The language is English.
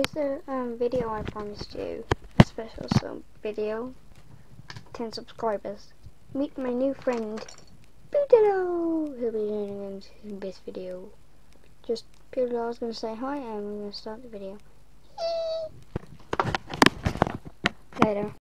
Here's the um, video I promised you. A special sub um, video. 10 subscribers. Meet my new friend, Poodle! He'll be joining in this video. Just, Poodle, I was going to say hi and we're going to start the video. Later.